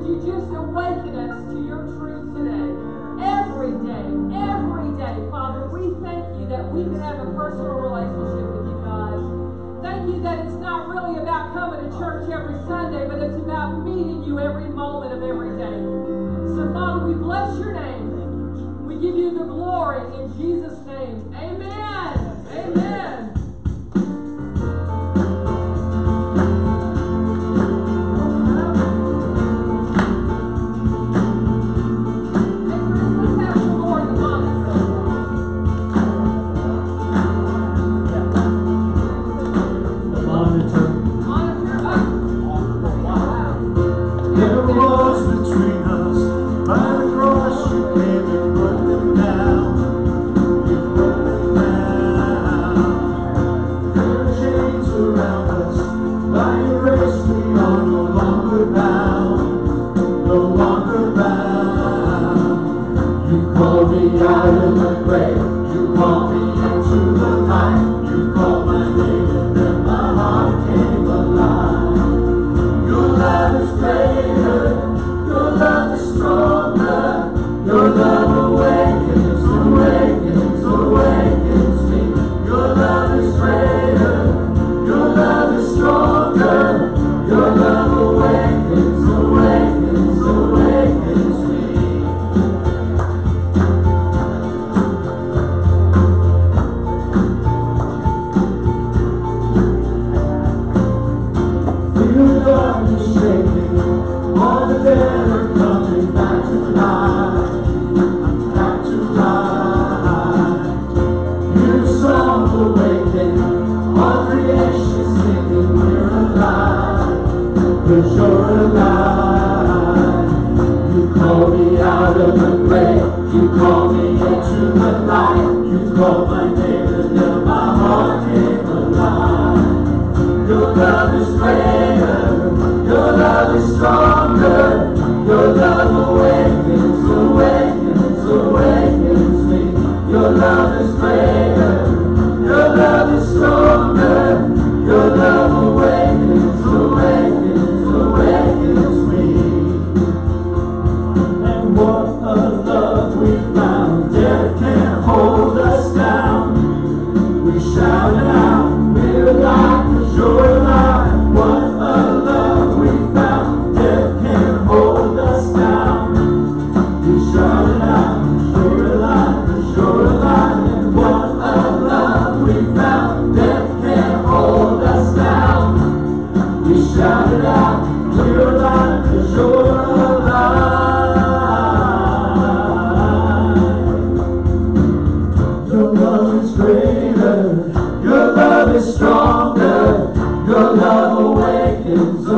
would you just awaken us to your truth today? Every day, every day, Father, we thank you that we can have a personal relationship with you, God. Thank you that it's not really about coming to church every Sunday, but it's about meeting you every moment of every day. So, Father, we bless your name. We give you the glory in Jesus' name. will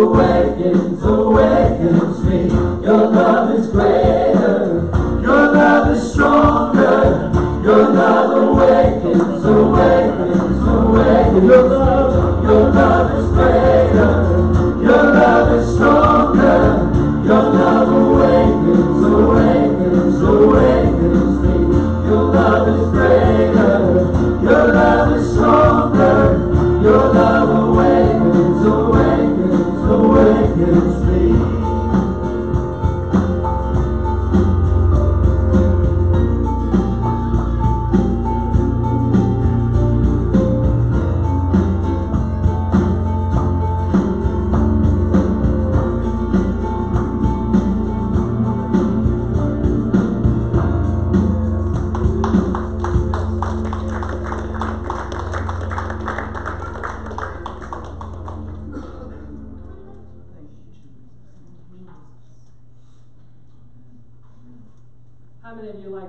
away in so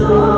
My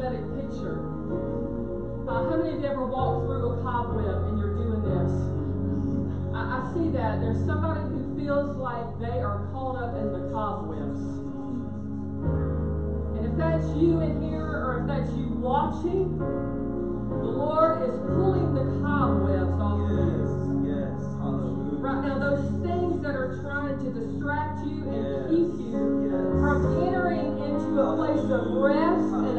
prophetic picture. Uh, how many of you ever walked through a cobweb and you're doing this? I, I see that. There's somebody who feels like they are caught up in the cobwebs. And if that's you in here or if that's you watching, the Lord is pulling the cobwebs off of you. Yes, hallelujah. Right now, those things that are trying to distract you and Yes. keep you Yes. from entering into a place of rest and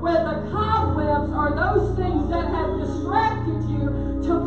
where the cobwebs are those things that have distracted you to